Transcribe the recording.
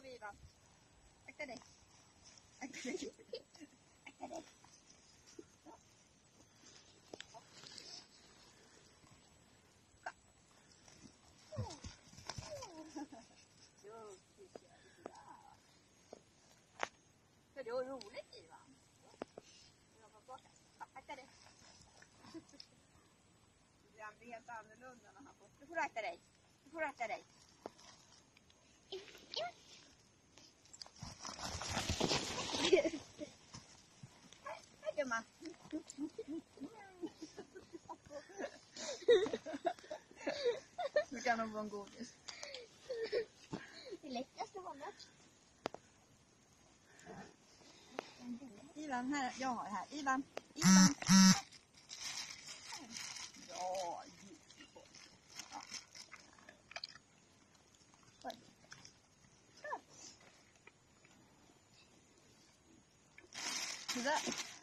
får vi Ivan. Akta dig. Akta dig. Akta dig. För det var roligt Ivan. Akta dig. Han blir helt annorlunda när han får Nu får du akta dig. Nu får du akta dig. Gumman. Nu kan hon få en godis. Det lättaste var något. Ivan, här. Jag har det här. Ivan. Ivan. Ja. Sådär.